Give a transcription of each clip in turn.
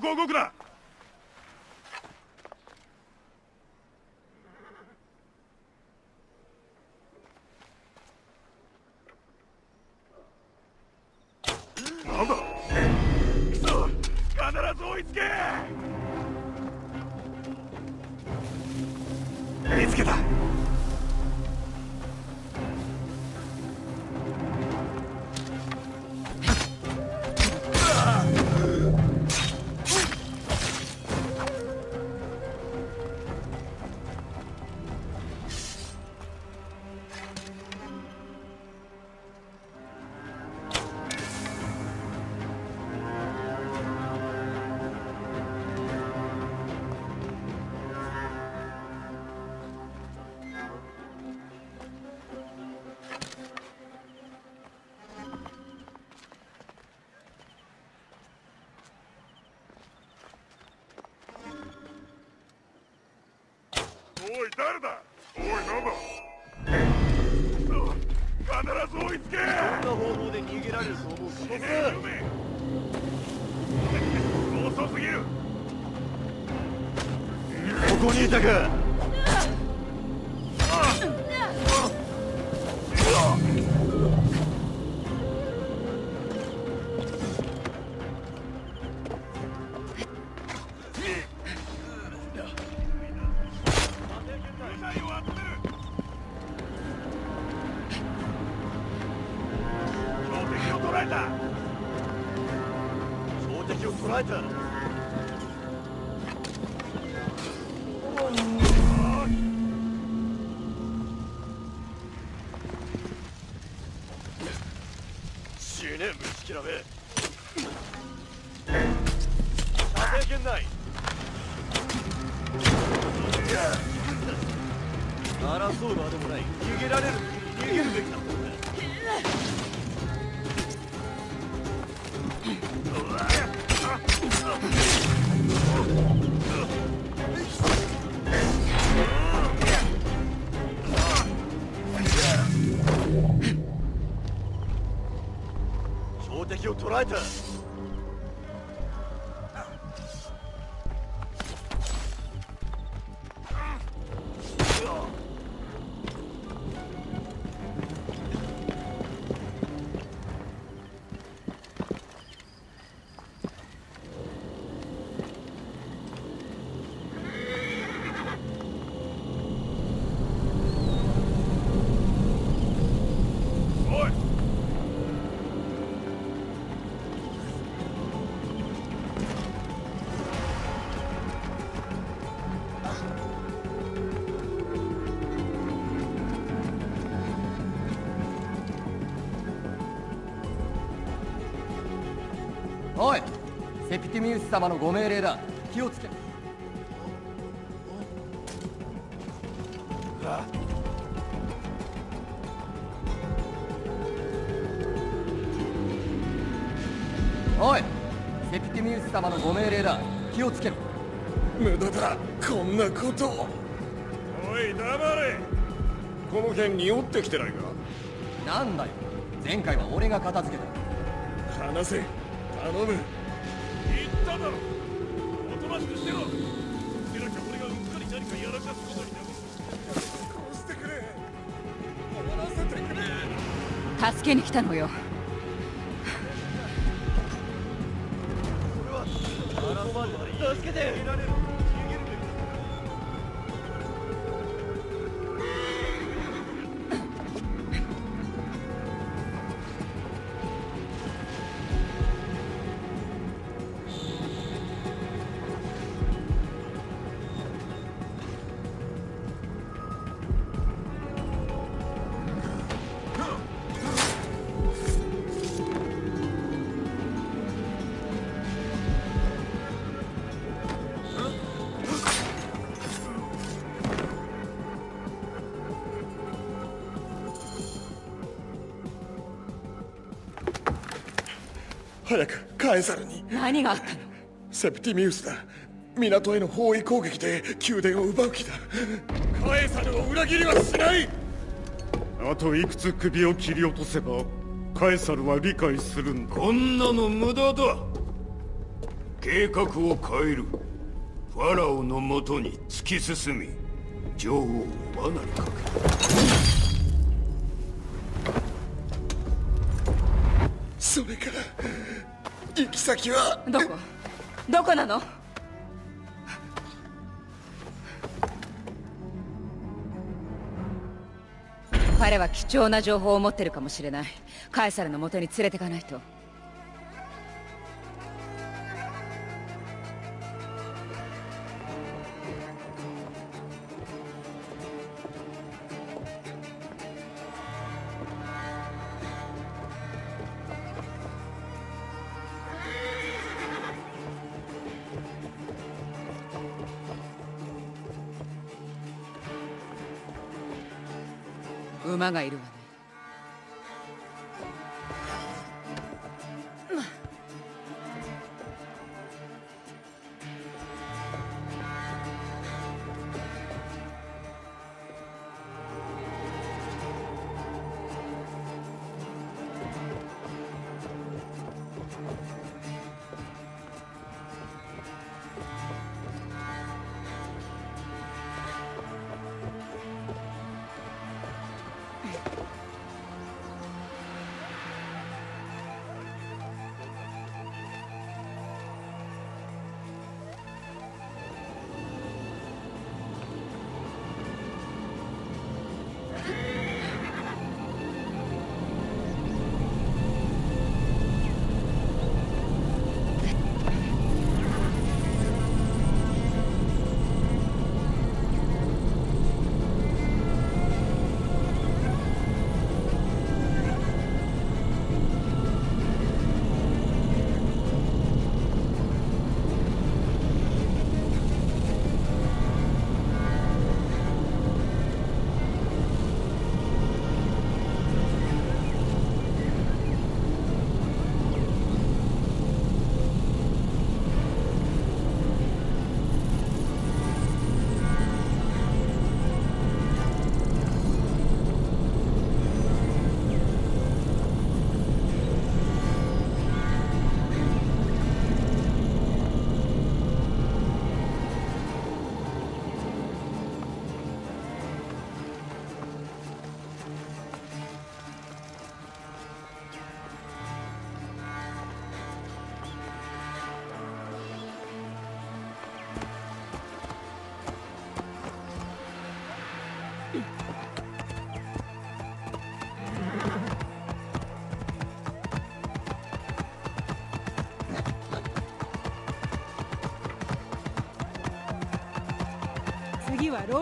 てそこ動くな。Seite! ミウス様のご命令だ。気をつけおいセピティミウス様のご命令だ。気をつけろ。無駄だ。こんなこと。をおい黙れ。この辺匂ってきてないか？なんだよ。前回は俺が片付けた。話せ。頼む言っただろおとなしくしてろでなきゃ俺がうっかり何かやらかすことになる殺してくれ終わらせてくれ助けに来たのよ。助けて。何があったの？セプティミウスだ。港への包囲攻撃で宮殿を奪う気だ。カエサルを裏切りはしない！あといくつ首を切り落とせばカエサルは理解するんだ。こんなの無駄だ。計画を変える。ファラオのもとに突き進み女王を罠にかける。それから行き先は？どこ？どこなの？彼は貴重な情報を持ってるかもしれない。カエサルのもとに連れてかないと。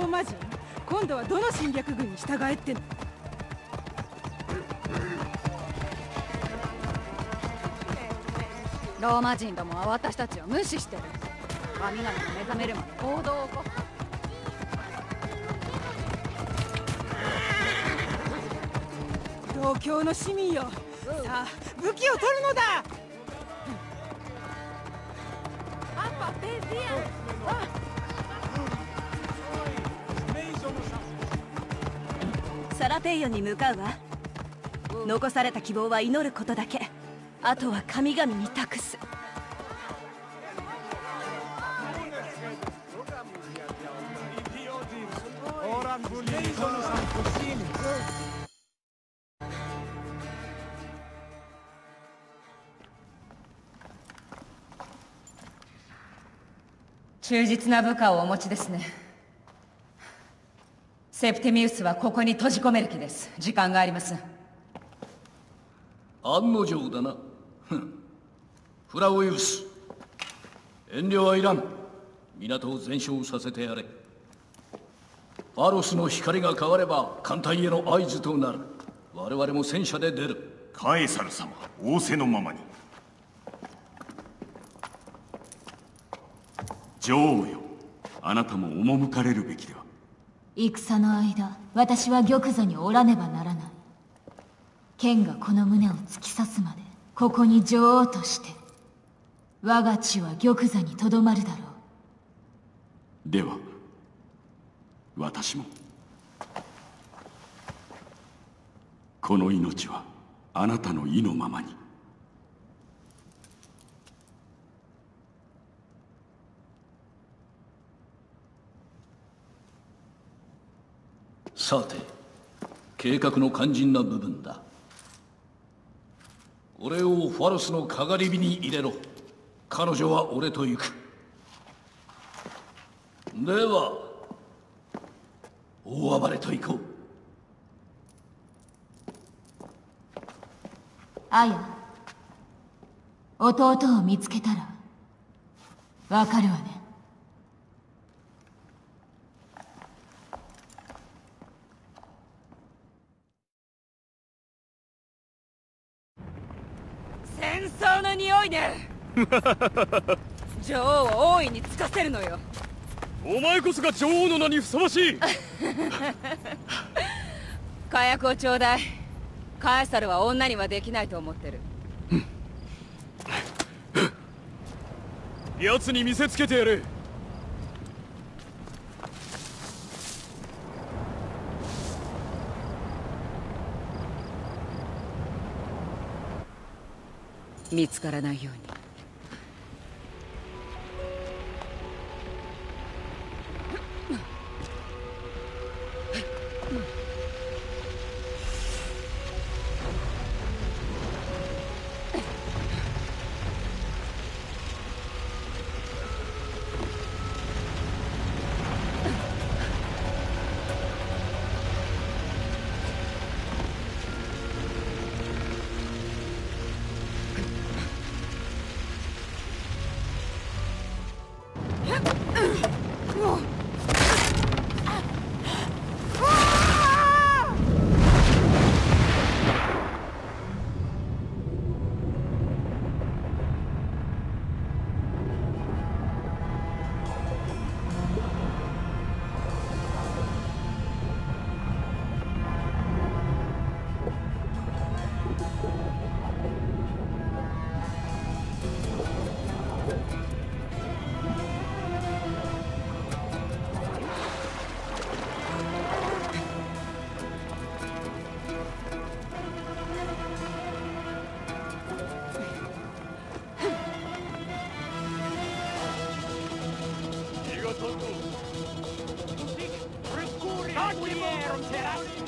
ローマ人。今度はどの侵略軍に従えっての？ローマ人どもは私たちを無視してる。神々が目覚めるまで行動を起こ同郷の市民よ。さあ武器を取るのだサラペイヨンに向かうわ。残された希望は祈ることだけ。あとは神々に託す。忠実な部下をお持ちですね。セプティミウスはここに閉じ込める気です。時間がありません案の定だな。フラウイウス。遠慮はいらん。港を全焼させてやれ。パロスの光が変われば艦隊への合図となる。我々も戦車で出る。カエサル様仰せのままに。女王よ。あなたも赴かれるべきでは戦の間私は玉座におらねばならない。剣がこの胸を突き刺すまでここに女王として我が血は玉座にとどまるだろう。では私も。この命はあなたの意のままに。さて計画の肝心な部分だ。俺をファロスのかがり火に入れろ。彼女は俺と行く。では大暴れと行こう。アヤ弟を見つけたらわかるわね戦争の匂いね 女王を大いにつかせるのよ。お前こそが女王の名にふさわしい。火薬をちょうだい。カエサルは女にはできないと思ってる。奴に見せつけてやれ見つからないように。おい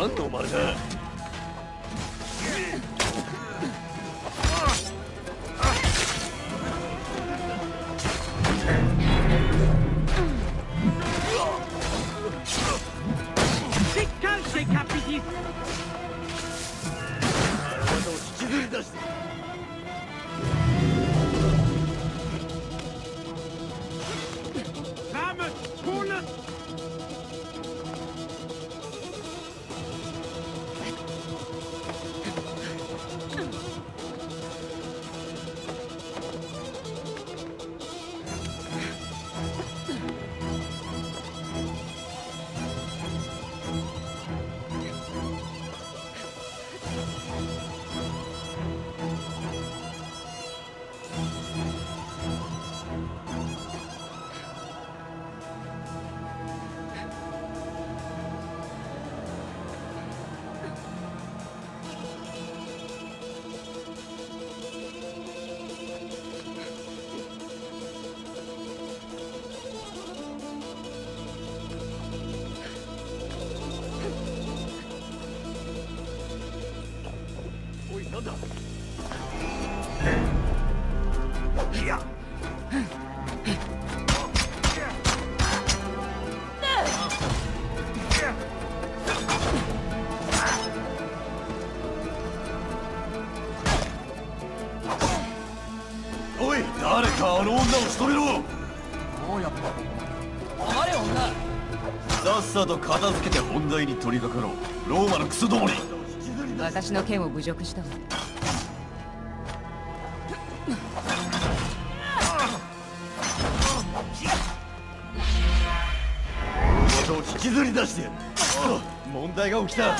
何のまね。ださっさと片付けて本題に取り掛かろう。ローマのクソどもに。私の剣を侮辱したわ。ことを引きずり出してやる。問題が起きた。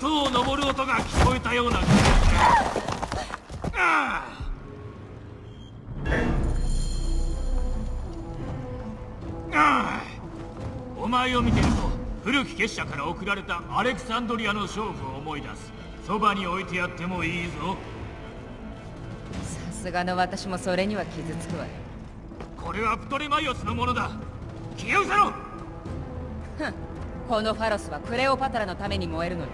塔を登る音が聞こえたような。ああ。ああお前を見てると古き結社から送られたアレクサンドリアの勝負を思い出す。そばに置いてやってもいいぞ。さすがの私もそれには傷つくわ。よこれはプトレマイオスのものだ。消え失せろ。このファロスはクレオパトラのために燃えるのよ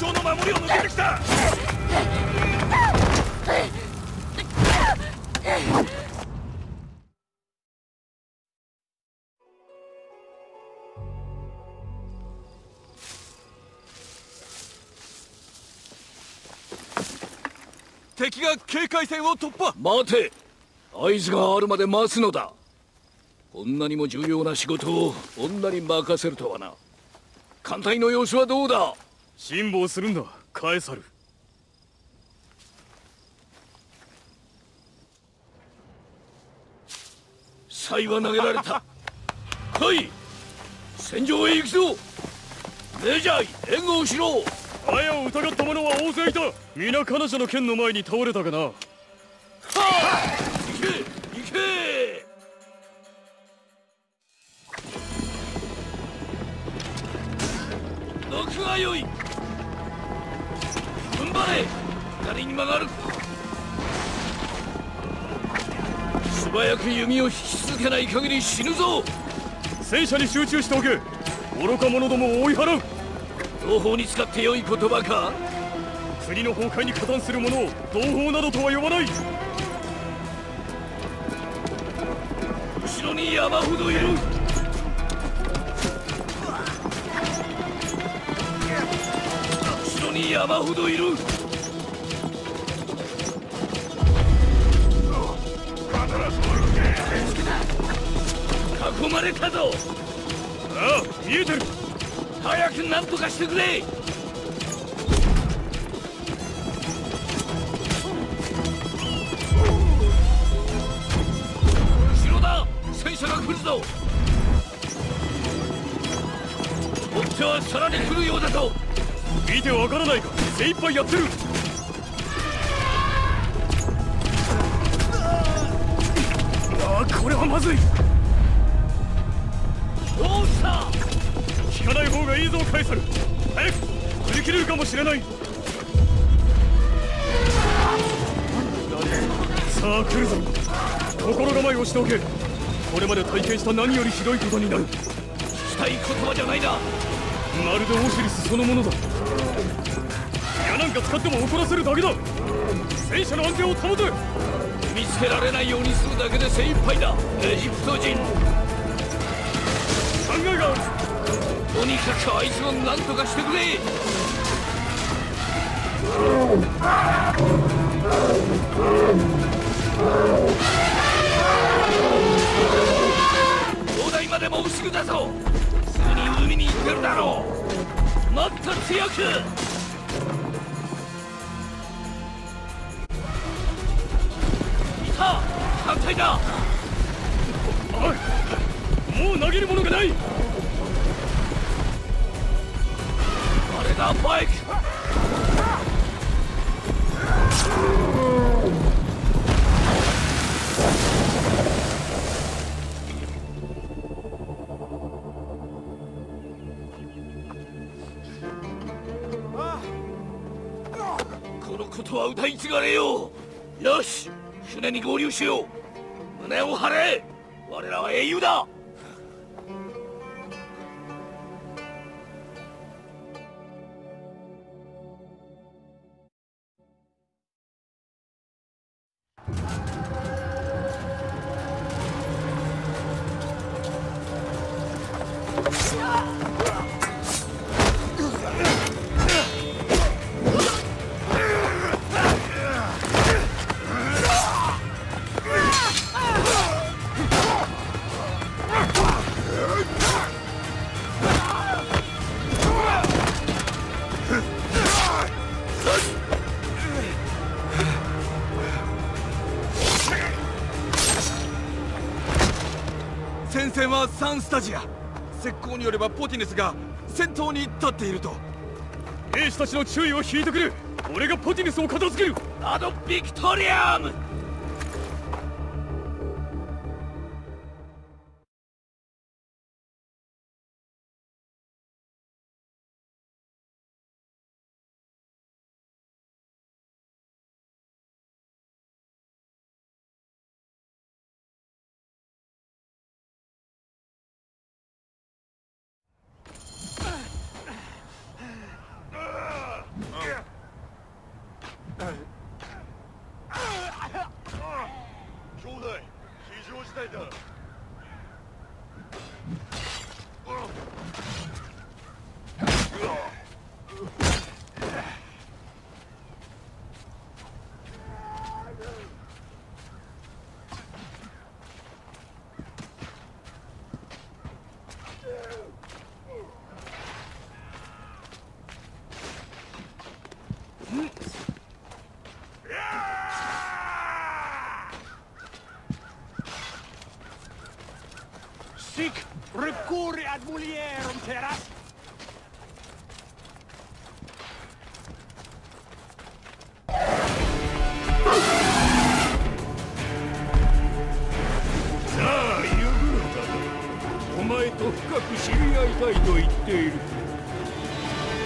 長の守りを抜けてきた。敵が警戒線を突破。待て。合図があるまで待つのだ。こんなにも重要な仕事を女に任せるとはな。艦隊の様子はどうだ？辛抱するんだ。カエサル才は投げられた。来い。戦場へ行くぞ。メジャー援護しろ。あやを疑った者は大勢いた。皆彼女の剣の前に倒れたかな。はあ。行け行け。毒が良いに曲がる。素早く弓を引き続けない限り死ぬぞ。戦車に集中しておけ。愚か者どもを追い払う。同胞に使って良い言葉か。国の崩壊に加担する者を同胞などとは呼ばない。後ろに山ほどいる。後ろに山ほどいるれたぞ。ああ見えてる。早く何とかしてくれ。後ろだ。戦車が来るぞ。追っ手はさらに来るようだぞ。見てわからないか。精一杯やってる。ああこれはまずいかない方がいいぞカエサル。早く振り切れるかもしれない。さあ来るぞ。心構えをしておけ。これまで体験した何よりひどいことになる。聞きたい言葉じゃないなまるでオシリスそのものだ。矢なんか使っても怒らせるだけだ。戦車の安全を保て。見つけられないようにするだけで精一杯だ。エジプト人。考えがあるとにかくあいつを何とかしてくれ。砲台までもうすぐだぞ。すぐに海に行ってるだろう。もっと強く。いた！艦隊だ！おいもう投げるものがない！あれだバイクこのことは歌い継がれよう。よし船に合流しよう。胸を張れ。我らは英雄だ。サンスタジア。石膏によればポティネスが先頭に立っていると。兵士たちの注意を引いてくれ。俺がポティネスを片付ける。アドビクトリアム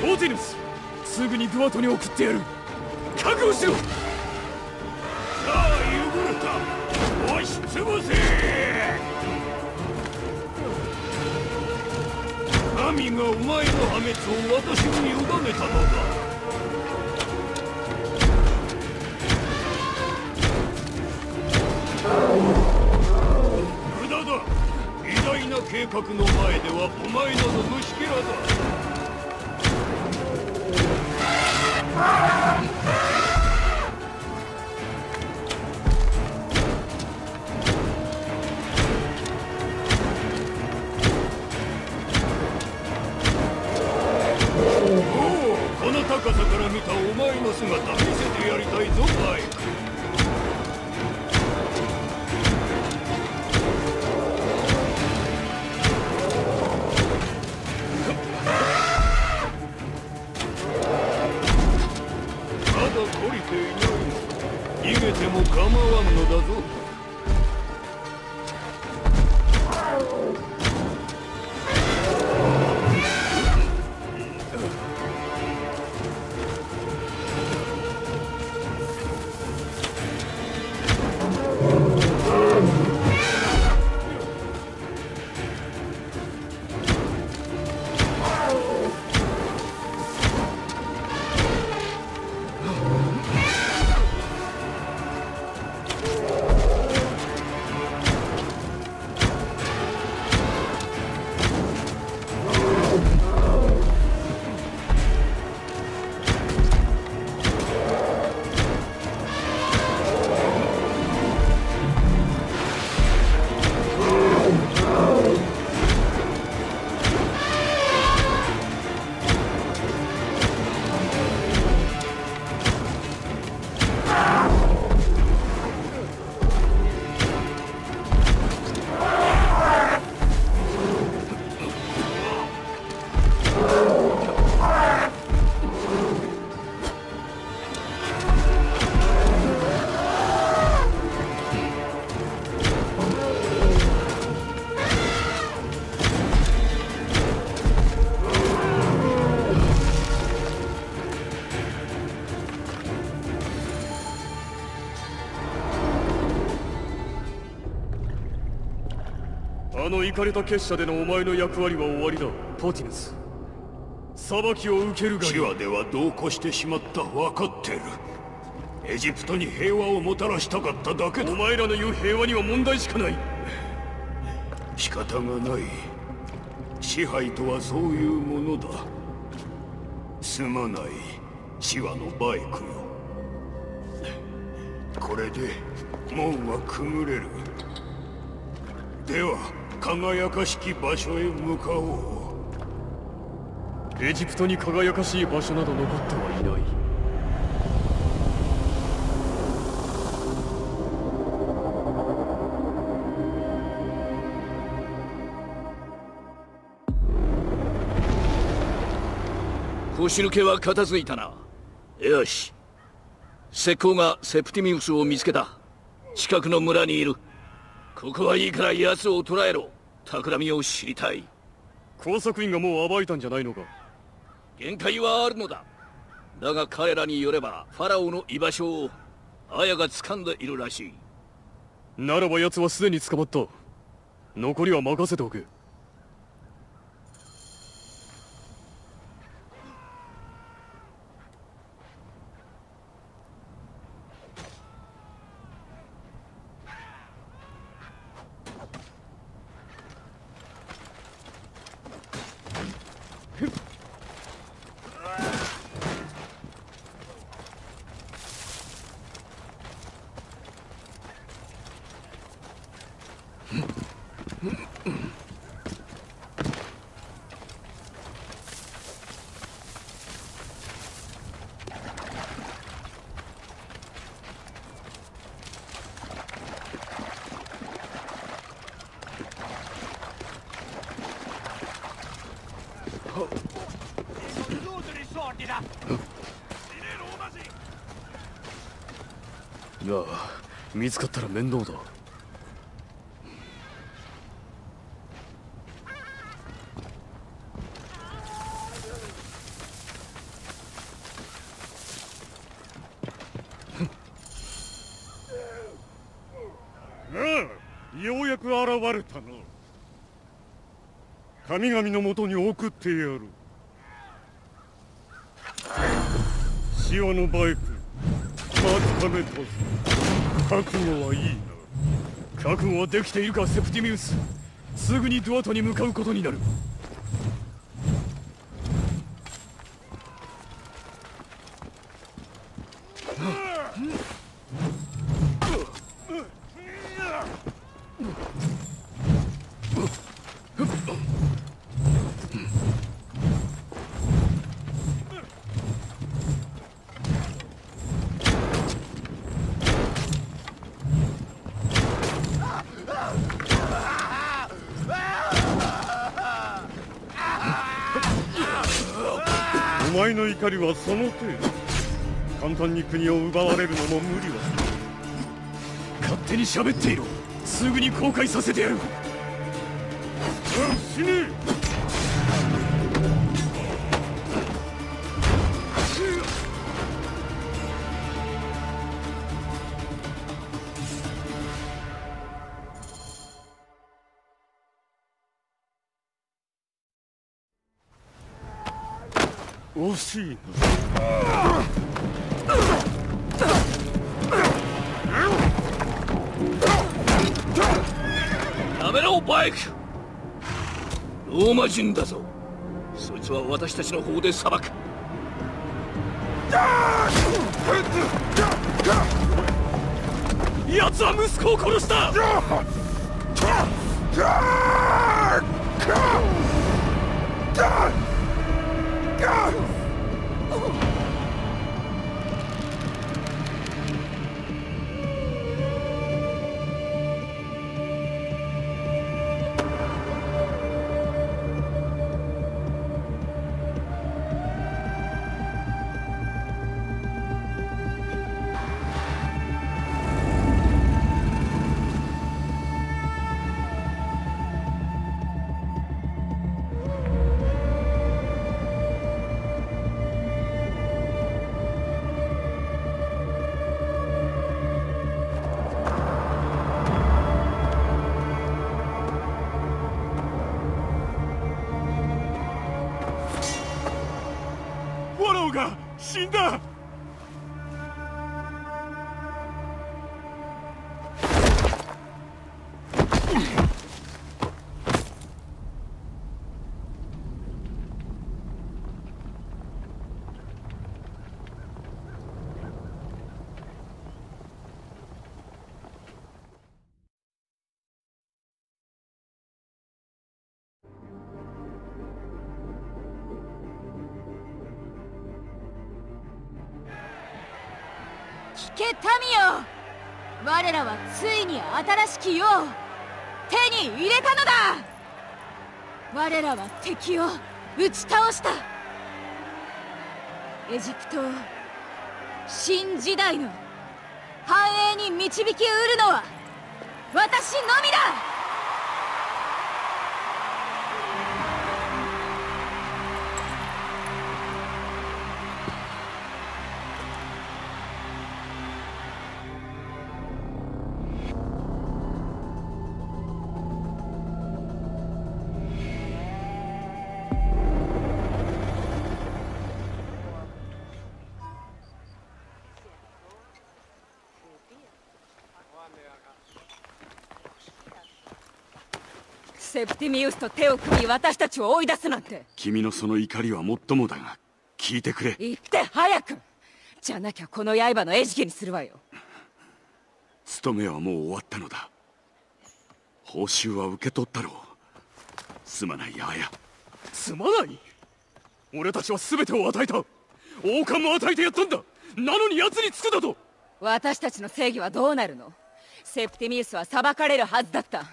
ポティヌスすぐにドゥアトに送ってやる。覚悟しろ。さあユグルタ押しつぶせ。神がお前の破滅を私に委ねたのだ。無駄だ。偉大な計画の前ではお前など虫けらだ。高さから見たお前の姿見せてやりたいぞバイク。げても構わんのだぞ。のイカれた結社でのお前の役割は終わりだ。ポティヌス。裁きを受けるがチワでは同行してしまった分かってる。エジプトに平和をもたらしたかっただけだ。お前らの言う平和には問題しかない。仕方がない。支配とはそういうものだ。すまない。チワのバイクよ。これで門はくぐれる。では輝かしき場所へ向かおう。エジプトに輝かしい場所など残ってはいない。腰抜けは片付いたな。よし。石膏がセプティミウスを見つけた。近くの村にいる。ここはいいから奴を捕らえろ。企みを知りたい。工作員がもう暴いたんじゃないのか？限界はあるのだ。だが彼らによればファラオの居場所をアヤが掴んでいるらしい。ならば奴はすでに捕まった。残りは任せておけ見つかったら面倒だああようやく現れたな神々のもとに送ってやる。潮のバイク待ちかねたぞ。覚悟はいいな。覚悟はできているかセプティミウス。すぐにドアトに向かうことになるお前の怒りはその程度簡単に国を奪われるのも無理は勝手に喋っていろ。すぐに後悔させてやる。死ね！惜し。いやめろバイクローマ人だぞ。そいつは私たちの方で裁く。奴は息子を殺した。が死け民よ。我らはついに新しき世を手に入れたのだ。我らは敵を打ち倒した。エジプトを新時代の繁栄に導きうるのは私のみだ。セプティミウスと手を組み私たちを追い出すなんて。君のその怒りはもっともだが聞いてくれ。言って早く。じゃなきゃこの刃の餌食にするわよ。務めはもう終わったのだ。報酬は受け取ったろう。すまないアヤすまない？俺たちは全てを与えた。王冠も与えてやったんだ。なのに奴につくだと。私たちの正義はどうなるの？セプティミウスは裁かれるはずだった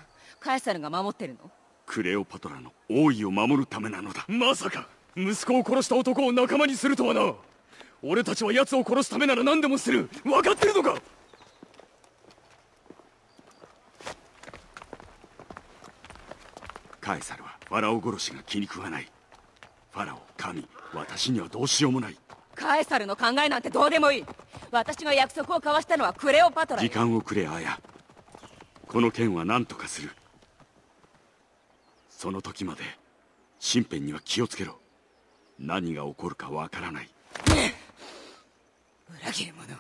カエサルが守ってるの？クレオパトラの王位を守るためなのだ。まさか息子を殺した男を仲間にするとはな。俺たちは奴を殺すためなら何でもする。分かってるのか？カエサルはファラオ殺しが気に食わない。ファラオ神私にはどうしようもない。カエサルの考えなんてどうでもいい。私が約束を交わしたのはクレオパトラ時間をくれアヤ。この件は何とかするその時まで身辺には気をつけろ。何が起こるかわからない。裏切り者。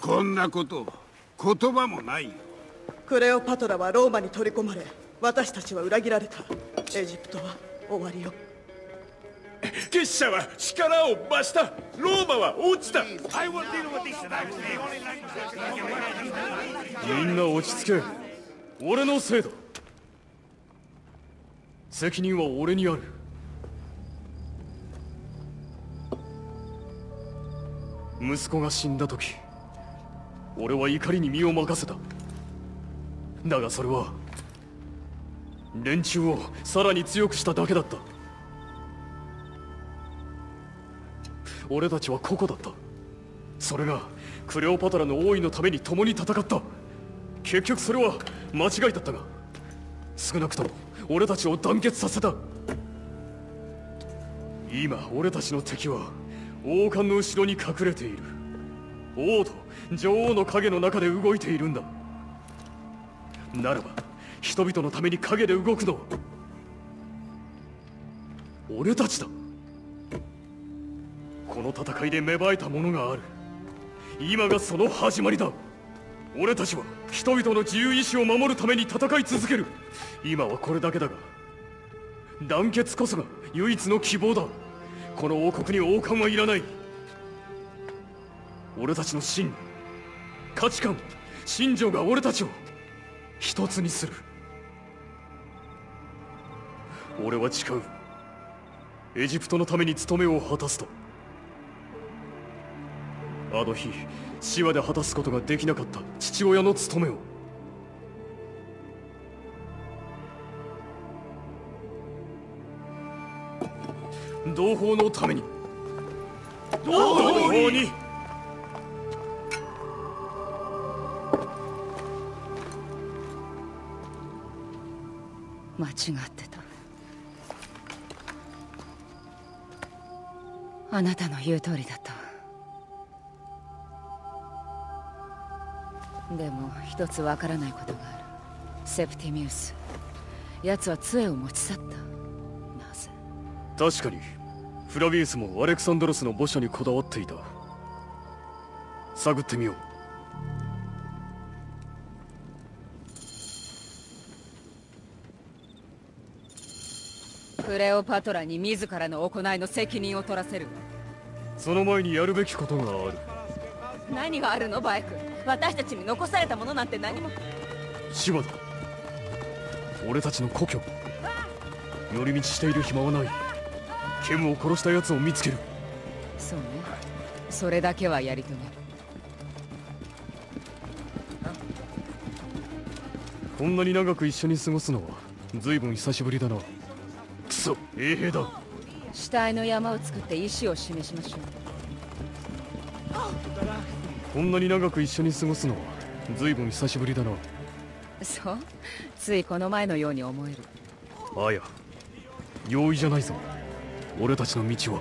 こんなこと言葉もないよ。クレオパトラはローマに取り込まれ私たちは裏切られた。エジプトは終わりよ結社は力を増した。ローマは落ちた。みんな落ち着け。俺のせいだ責任は俺にある。息子が死んだ時俺は怒りに身を任せた。だがそれは連中をさらに強くしただけだった。俺たちは個々だった。それがクレオパトラの王位のために共に戦った。結局それは間違いだったが少なくとも俺たちを団結させた。今俺たちの敵は王冠の後ろに隠れている。王と女王の影の中で動いているんだ。ならば人々のために影で動くのは俺たちだ。この戦いで芽生えたものがある。今がその始まりだ。俺たちは人々の自由意志を守るために戦い続ける。今はこれだけだが団結こそが唯一の希望だ。この王国に王冠はいらない。俺たちの真価値観信条が俺たちを一つにする。俺は誓う。エジプトのために務めを果たすと。あの日シワで果たすことができなかった父親の務めを。同胞のために。同胞に。間違ってた。あなたの言う通りだったでも一つわからないことがある。セプティミウス奴は杖を持ち去った。なぜ？確かにフラビウスもアレクサンドロスの墓所にこだわっていた。探ってみよう。クレオパトラに自らの行いの責任を取らせる。その前にやるべきことがある何があるのバイク私たちに残されたものなんて何も。シバだ俺たちの故郷。寄り道している暇はない。ケムを殺した奴を見つける。そうね。それだけはやり遂げる。こんなに長く一緒に過ごすのは随分久しぶりだな。クソ衛兵だ。死体の山を作って意志を示しましょうこんなに長く一緒に過ごすのは随分久しぶりだな。そう？ついこの前のように思える。あや容易じゃないぞ。俺たちの道は。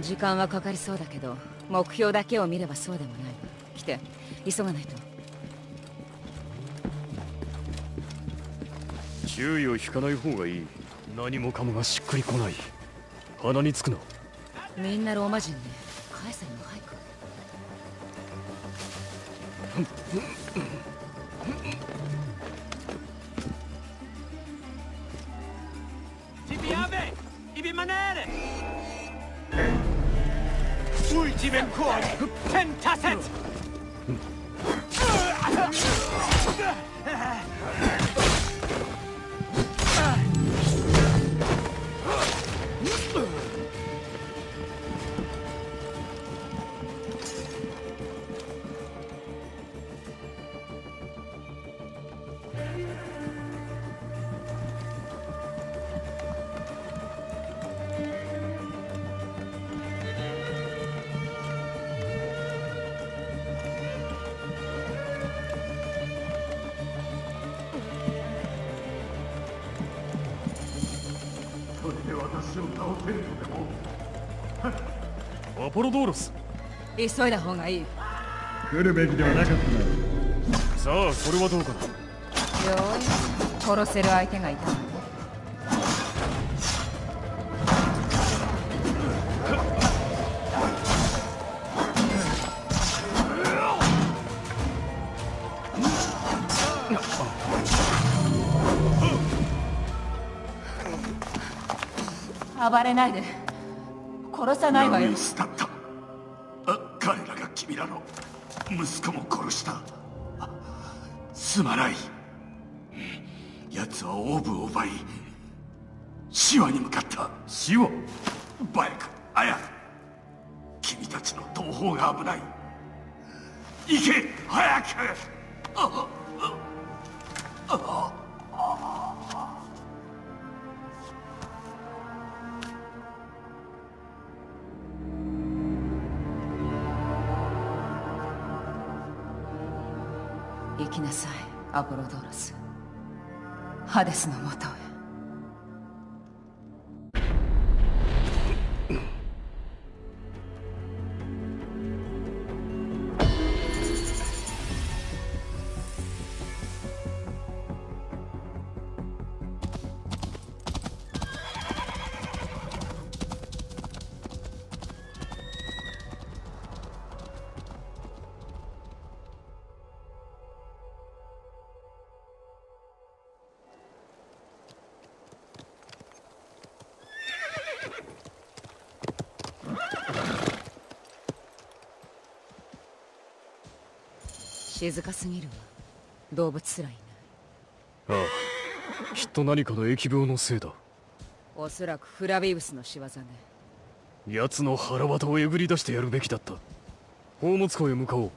時間はかかりそうだけど目標だけを見ればそうでもない。来て急がないと。注意を引かない方がいい。何もかもがしっくりこない。鼻につくな。みんなローマ人ね。カエサ Ultimem quod pentasset! ポロドーロス。急いだ方がいい。よ来るべきではなかったさあそれはどうかなうやく殺せる相手がいたの暴れないで。殺さないわよ息子も殺した。あすまない。奴はオーブを奪いシワに向かった。シワ？バイクアヤ。君たちの同胞が危ない。行け早く行きなさいアポロドーロス。ハデスのもとへ。静かすぎるわ。動物すらいない。ああ。きっと何かの疫病のせいだ。おそらくフラビウスの仕業ね。奴の腹渡をえぐり出してやるべきだった。宝物庫へ向かおう